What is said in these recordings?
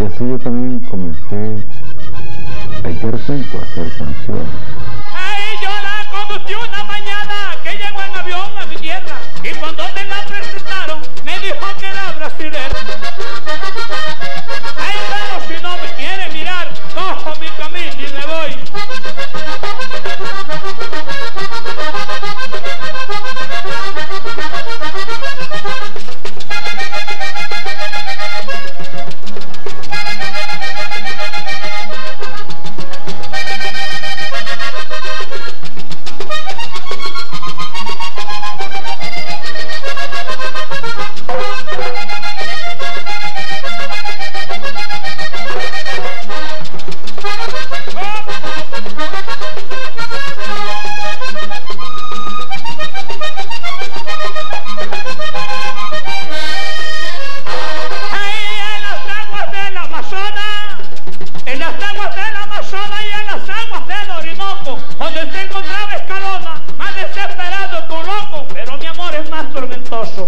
Y así yo también comencé a cuento, a hacer canciones.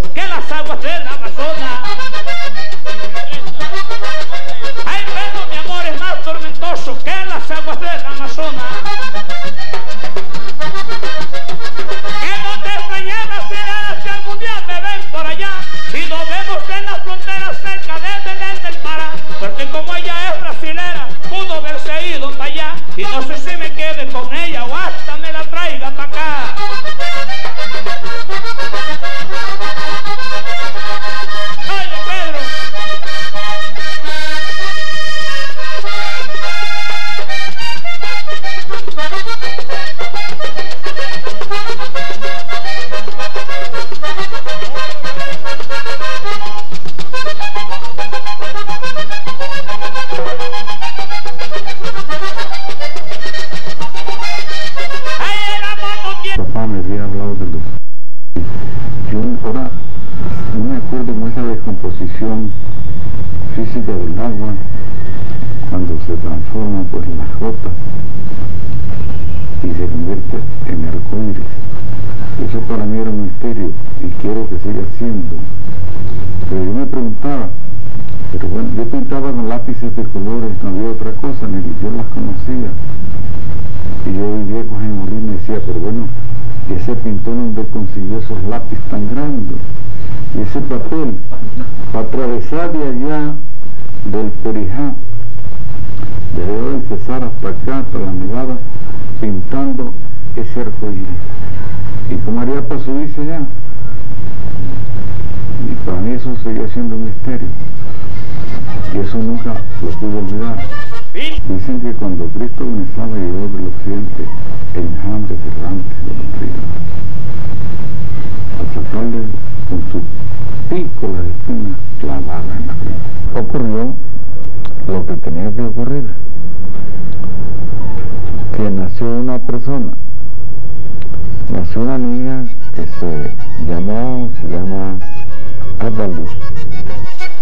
Que las aguas del Amazonas. Ay, pero mi amor es más tormentoso que las aguas del Amazonas. Que no te extrañé Brasileña si algún día me ven por allá y nos vemos en la frontera cerca de Belén del Pará. Porque como ella es brasilera, pudo haberse ido para allá y no sé si me quede con ella física del agua cuando se transforma pues en las gotas y se convierte en arcoíris. Eso para mí era un misterio y quiero que siga siendo. Pero yo me preguntaba pero bueno yo pintaba con lápices de colores no había otra cosa ni yo las conocía. Y yo vivía con Molina y decía, pero bueno, ¿y ese pintor donde consiguió esos lápices tan grandes? Y ese papel, para atravesar de allá del Perijá, de allá de Cesar hasta acá, hasta la Nevada, pintando ese arco iris. ¿Y cómo haría para subirse allá? Y para mí eso seguía siendo un misterio. Y eso nunca lo pude olvidar. Dicen que cuando Cristo comenzaba llegó del occidente, el enjambre errante de los ríos, al sacarle su pico la espina clavada en la frente. Ocurrió lo que tenía que ocurrir, que nació una persona, nació una niña que se llamó, se llama Adaluz.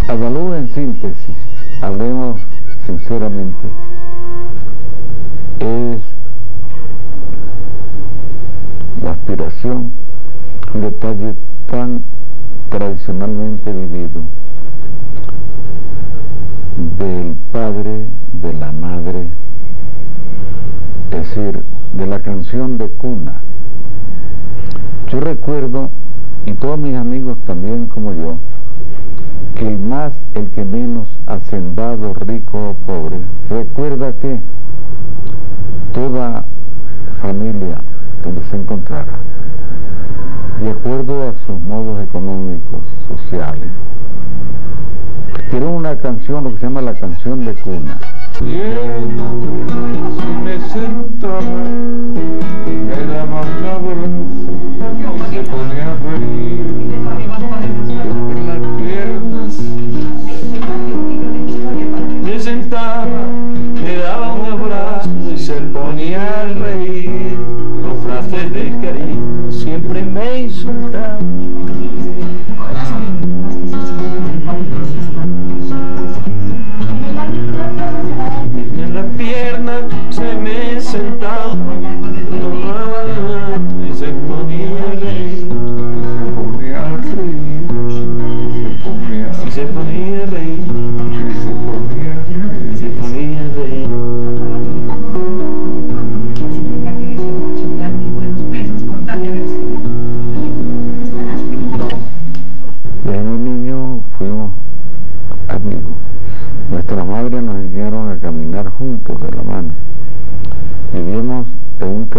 Adaluz en síntesis, hablemos sinceramente, es la aspiración, un detalle tan tradicionalmente vivido del padre, de la madre, es decir, de la canción de cuna. Yo recuerdo, y todos mis amigos también como yo, que el más, el que menos, hacendado, rico o pobre, recuerda que toda familia donde se encontrara, de acuerdo a sus modos económicos, sociales, tiene una canción, lo que se llama la canción de cuna. si me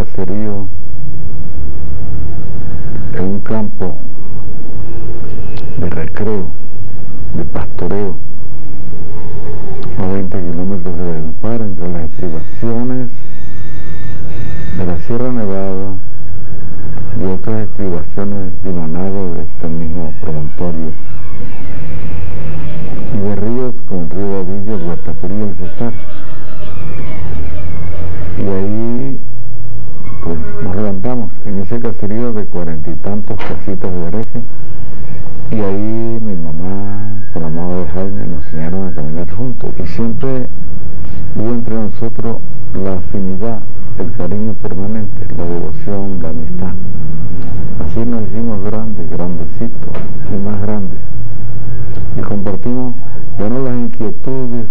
caserío, en un campo de recreo, de pastoreo, a 20 kilómetros de Valledupar, entre las estribaciones de la Sierra Nevada y otras estribaciones dimanadas de este mismo promontorio y de ríos como el río Avillo, Guatapurí y el Cesar. Nos levantamos en ese caserío de cuarenta y tantos casitas de derecha y ahí mi mamá con la mamá de Jaime nos enseñaron a caminar juntos y siempre hubo entre nosotros la afinidad, el cariño permanente, la devoción, la amistad. Así nos hicimos grandes, grandecitos y más grandes. Y compartimos ya no las inquietudes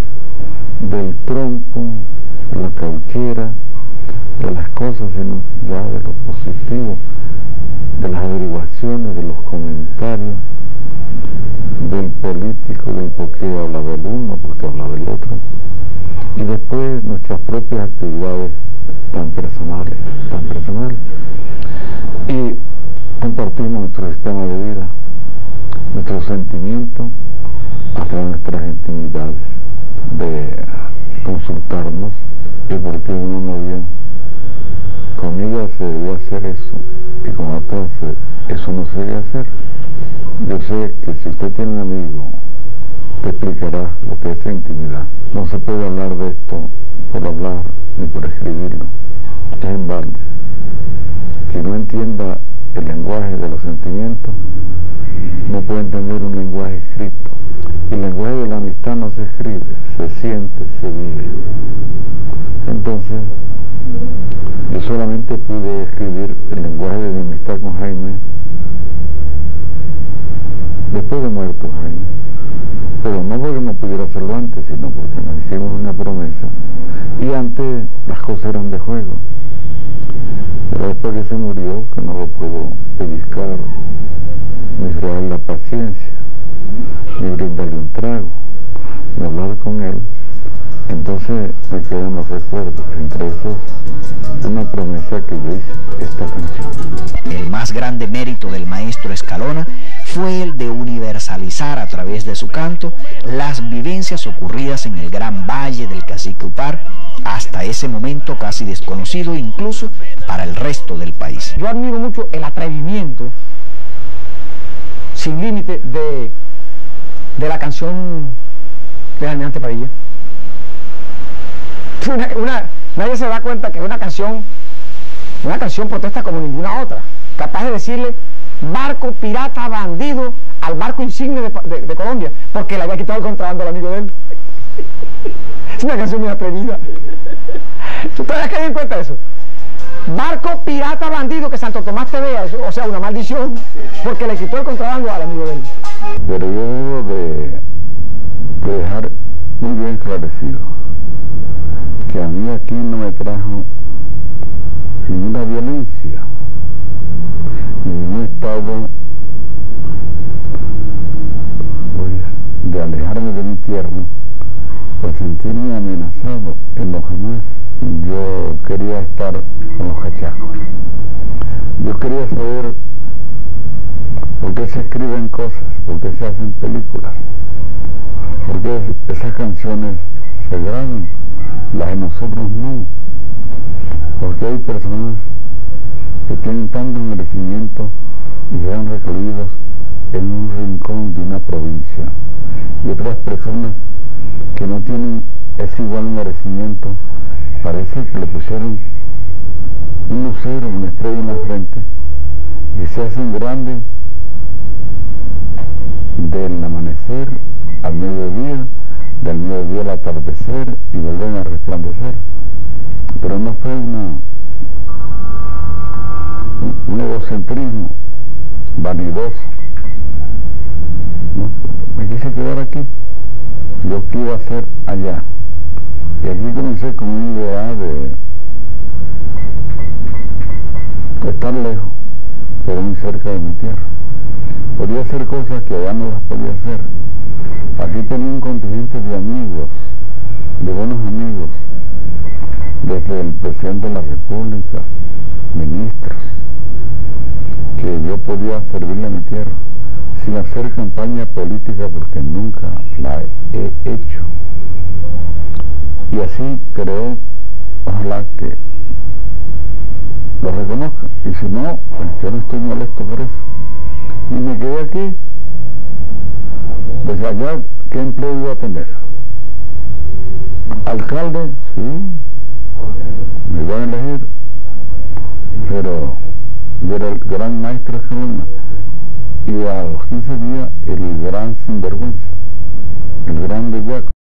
del tronco, la cauchera, de las cosas, sino ya de lo positivo, de las averiguaciones, de los comentarios, del político, del por qué hablaba el uno, por qué hablaba el otro. Y después nuestras propias actividades tan personales, tan personales. Y compartimos nuestro sistema de vida, nuestros sentimientos, hasta nuestras intimidades, de consultarnos y por qué uno no había. Con ella se debía hacer eso y con otras eso no se debía hacer. Yo sé que si usted tiene un amigo, te explicará lo que es intimidad. No se puede hablar de esto por hablar ni por escribirlo. Es en balde. Quien no entienda el lenguaje de los sentimientos, no puede entender un lenguaje escrito. El lenguaje de la amistad no se escribe, se siente, se vive. Entonces, yo solamente pude escribir el lenguaje de mi amistad con Jaime después de muerto Jaime. Pero no porque no pudiera hacerlo antes, sino porque nos hicimos una promesa. Y antes las cosas eran de juego. Pero después que se murió, que no lo puedo pellizcar, ni robar la paciencia, ni brindarle un trago, ni hablar con él, entonces me quedan los recuerdos, entre esos una promesa que yo hice, esta canción. El más grande mérito del maestro Escalona fue el de universalizar a través de su canto las vivencias ocurridas en el gran valle del Cacique Upar, hasta ese momento casi desconocido incluso para el resto del país. Yo admiro mucho el atrevimiento sin límite de, de la canción de Almirante Padilla. Nadie se da cuenta que una canción, una canción protesta como ninguna otra, capaz de decirle barco pirata bandido al barco insigne de, Colombia, porque le había quitado el contrabando al amigo de él. es una canción muy atrevida. ¿Tú te has caído en cuenta eso? Barco pirata bandido que Santo Tomás te vea, o sea, una maldición, porque le quitó el contrabando al amigo de él. Pero yo debo de, de dejar muy bien esclarecido que a mí aquí no me trajo ninguna violencia, ningún estado pues, de alejarme de mi tierra, por sentirme amenazado en lo jamás. Yo quería estar con los cachacos. Yo quería saber por qué se escriben cosas, por qué se hacen películas, por qué esas canciones se graban, las de nosotros no. Porque hay personas que tienen tanto merecimiento y quedan recluidos en un rincón de una provincia. Y otras personas que no tienen ese igual merecimiento, parece que le pusieron un lucero, una estrella en la frente, y se hacen grandes del amanecer al mediodía, del mediodía al atardecer y vuelven a resplandecer. Pero no fue una, un egocentrismo vanidoso. Me quise quedar aquí, yo qué iba a hacer allá. Y aquí comencé con una idea de, de estar lejos, pero muy cerca de mi tierra. Podía hacer cosas que allá no las podía hacer. Aquí tenía un contingente de amigos de buenos amigos, desde el presidente de la República, ministros, que yo podía servirle a mi tierra sin hacer campaña política porque nunca la he hecho. Y así creo, ojalá que lo reconozca. Y si no, pues yo no estoy molesto por eso. Y me quedé aquí, pues allá, ¿qué empleo iba a tener? Alcalde, sí, me iban a elegir, pero yo era el gran maestro de y a los 15 días el gran sinvergüenza, el gran bellaco.